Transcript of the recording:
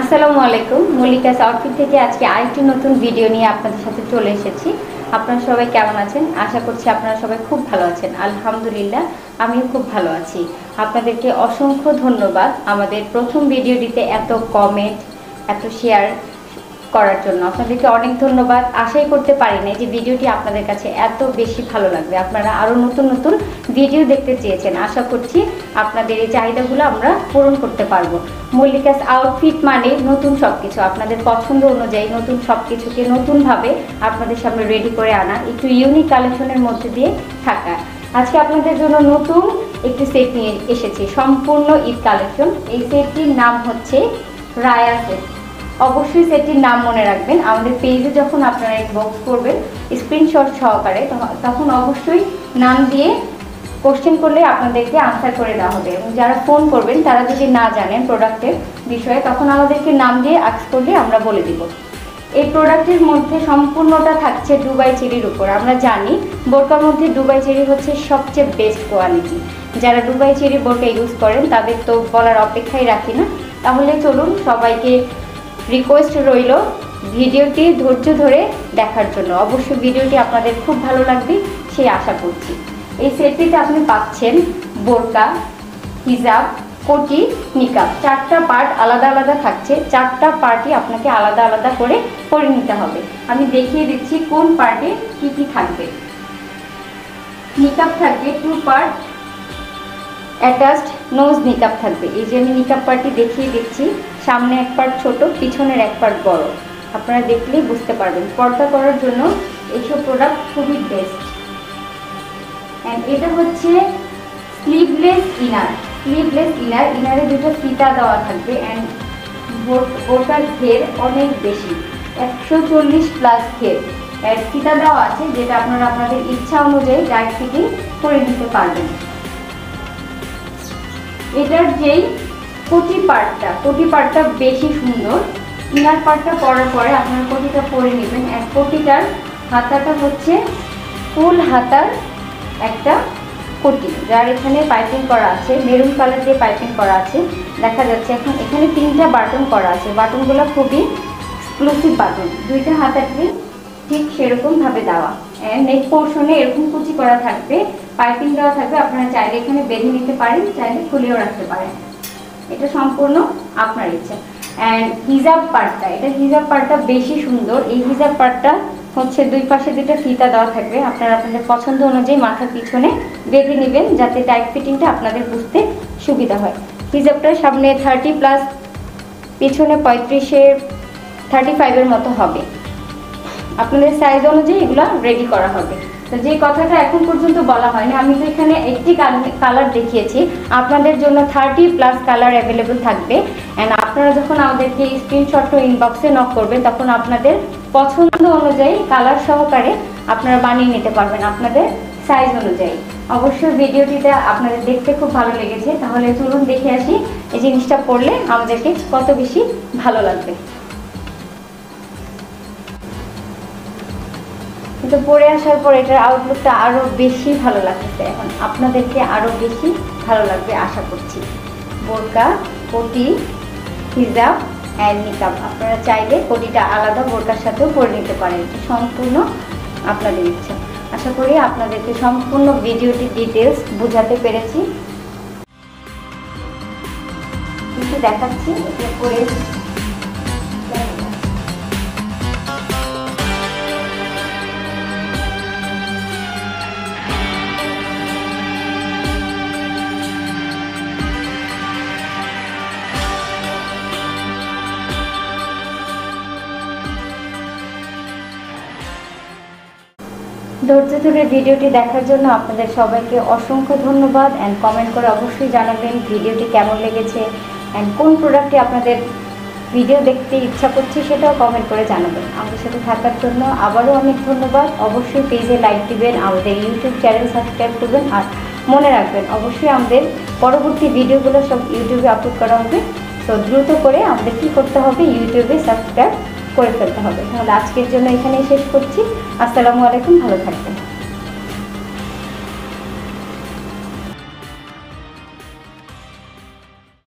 আসসালামু আলাইকুম মল্লিকাস আউটফিট থেকে আজকে আরেকটি নতুন ভিডিও নিয়ে আপনাদের সাথে চলে এসেছি। আপনারা সবাই কেমন আছেন? আশা করছি আপনারা সবাই খুব ভালো আছেন। আলহামদুলিল্লাহ, আমিও খুব ভালো আছি। আপনাদেরকে অসংখ্য ধন্যবাদ আমাদের প্রথম ভিডিওটিতে এত কমেন্ট এত শেয়ার করার জন্য। আপনাদেরকে অনেক ধন্যবাদ। আশাই করতে পারি না যে ভিডিওটি আপনাদের কাছে এত বেশি ভালো লাগবে। আপনারা আরও নতুন নতুন ভিডিও দেখতে চেয়েছেন। আশা করছি আপনাদের এই চাহিদাগুলো আমরা পূরণ করতে পারব। মল্লিকাস আউটফিট মানে নতুন সব কিছু আপনাদের পছন্দ অনুযায়ী নতুন সব কিছুকে নতুনভাবে আপনাদের সামনে রেডি করে আনা। একটু ইউনিক কালেকশনের মধ্যে দিয়ে থাকা। আজকে আপনাদের জন্য নতুন একটি সেট নিয়ে এসেছি। সম্পূর্ণ ঈদ কালেকশন এই সেটটির নাম হচ্ছে রায়া সেট অবশ্যই সেটির নাম মনে রাখবেন। আমাদের পেজে যখন আপনারা ইনবক্স করবেন স্ক্রিনশট সহকারে তখন- অবশ্যই নাম দিয়ে কোশ্চেন করলে আপনাদেরকে আনসার করে দেওয়া হবে। এবং যারা ফোন করবেন, তারা যদি না জানেন প্রোডাক্টের বিষয়ে, তখন আমাদেরকে নাম দিয়ে আক্স করলে আমরা বলে দিব। এই প্রোডাক্টের মধ্যে সম্পূর্ণটা থাকছে দুবাই চেরির উপর। আমরা জানি বোরকার মধ্যে দুবাই চেরি হচ্ছে সবচেয়ে বেস্ট কোয়ালিটি যারা দুবাই চেরি বোরকা ইউজ করেন, তাদের তো বলার অপেক্ষাই রাখি না। তাহলে চলুন সবাইকে রিকোয়েস্ট রইল ভিডিওটি ধৈর্য ধরে দেখার জন্য। অবশ্যই ভিডিওটি আপনাদের খুব ভালো লাগবে, সেই আশা করছি। এই সেটটিতে আপনি পাচ্ছেন বোরকা, হিজাব, কোটি, নিকাব। চারটা পার্ট আলাদা আলাদা থাকছে, চারটা পার্টই আপনাকে আলাদা আলাদা করে করে নিতে হবে। আমি দেখিয়ে দিচ্ছি কোন পার্টে কী কী থাকবে। নিকাব থাকবে টু পার্ট অ্যাটাচড নোজ নিকাব থাকবে। এই যে আমি নিকাব পার্টি দেখিয়ে দিচ্ছি, সামনে এক পার্ট ছোট, পিছনের এক পার্ট বড়। আপনারা দেখলেই বুঝতে পারবেন। পর্দা করার জন্য এইসব প্রোডাক্ট খুবই বেস্ট অ্যান্ড এটা হচ্ছে স্লিভলেস ইনার স্লিভলেস ইনার ইনারে দুটো ফিতা দেওয়া থাকবে অ্যান্ড বোরকার ঘের অনেক বেশি। একশো চল্লিশ প্লাস ঘের। ফিতা দেওয়া আছে, যেটা আপনারা আপনাদের ইচ্ছা অনুযায়ী ডাইরেক্ট ফিটিং করে নিতে পারবেন। এটার যেই কোটি পার্টটা কোটি পার্টটা বেশি সুন্দর ইনার পার্টটা পরার পরে আপনার কোটিটা পরে নেবেন। এক কোটিটার হাতাটা হচ্ছে ফুল হাতার একটা কোটি, যার এখানে পাইপিং করা আছে মেরুন কালার দিয়ে পাইপিং করা আছে। দেখা যাচ্ছে এখন এখানে তিনটা বাটন করা আছে। বাটনগুলো খুবই এক্সক্লুসিভ বাটন দুইটা হাতাটি ঠিক সেরকমভাবে দেওয়া। নেক পোর্শনে এরকম কুচি করা থাকবে পাইপিং দেওয়া থাকবে, আপনারা চাইলে এখানে বেঁধে নিতে পারেন, চাইলে খুলেও রাখতে পারেন। এটা সম্পূর্ণ আপনার ইচ্ছা। অ্যান্ড হিজাব পার্টটা এটা হিজাব পার্টটা বেশি সুন্দর। এই হিজাব পার্টটা হচ্ছে দুই পাশে দুটো ফিতা দেওয়া থাকবে। আপনারা আপনাদের পছন্দ অনুযায়ী মাথার পিছনে বেঁধে নেবেন, যাতে টাইট ফিটিংটা আপনাদের বুঝতে সুবিধা হয়। হিজাবটা সামনে থার্টি প্লাস পিছনে পঁয়ত্রিশের থার্টি ফাইভের মতো হবে। আপনাদের সাইজ অনুযায়ী এগুলো রেডি করা হবে। তো যে কথাটা এখন পর্যন্ত বলা হয়নি, আমি তো এখানে একটি কালার দেখিয়েছি। আপনাদের জন্য থার্টি প্লাস কালার অ্যাভেলেবেল থাকবে। অ্যান্ড আপনারা যখন আমাদেরকে স্ক্রিনশট ইনবক্সে নক করবেন, তখন আপনাদের পছন্দ অনুযায়ী কালার সহকারে আপনারা বানিয়ে নিতে পারবেন আপনাদের সাইজ অনুযায়ী। অবশ্যই ভিডিওটিতে আপনাদের দেখতে খুব ভালো লেগেছে। তাহলে চলুন দেখে আসি এই জিনিসটা পড়লে আমাদেরকে কত বেশি ভালো লাগবে। কিন্তু পরে আসার পর এটার আউটলুকটা আরও বেশি ভালো লাগতেছে এখন। আপনাদেরকে আরও বেশি ভালো লাগবে আশা করছি। বোরকা কোটি হিজাব অ্যান্ড নিকাব আপনারা চাইলে কোটিটা আলাদা বোরকার সাথেও পরে নিতে পারেন। সম্পূর্ণ আপনাদের ইচ্ছা। আশা করি আপনাদেরকে সম্পূর্ণ ভিডিওটি ডিটেলস বোঝাতে পেরেছি। কিছু দেখাচ্ছি, এটা পরে ধৈর্য ধরে ভিডিওটি দেখার জন্য আপনাদের সবাইকে অসংখ্য ধন্যবাদ অ্যান্ড কমেন্ট করে অবশ্যই জানাবেন ভিডিওটি কেমন লেগেছে অ্যান্ড কোন প্রোডাক্টটি আপনাদের ভিডিও দেখতে ইচ্ছা করছে সেটাও কমেন্ট করে জানাবেন। আমাদের সাথে থাকার জন্য আবারও অনেক ধন্যবাদ। অবশ্যই পেজে লাইক দিবেন, আমাদের ইউটিউব চ্যানেল সাবস্ক্রাইব করবেন আর মনে রাখবেন, অবশ্যই আমাদের পরবর্তী ভিডিওগুলো সব ইউটিউবে আপলোড করা হবে। তো দ্রুত করে আমাদের কী করতে হবে? ইউটিউবে সাবস্ক্রাইব করে ফেলতে হবে। তাহলে আজকের জন্য এখানেই শেষ করছি। আসসালামু আলাইকুম ভালো থাকবেন।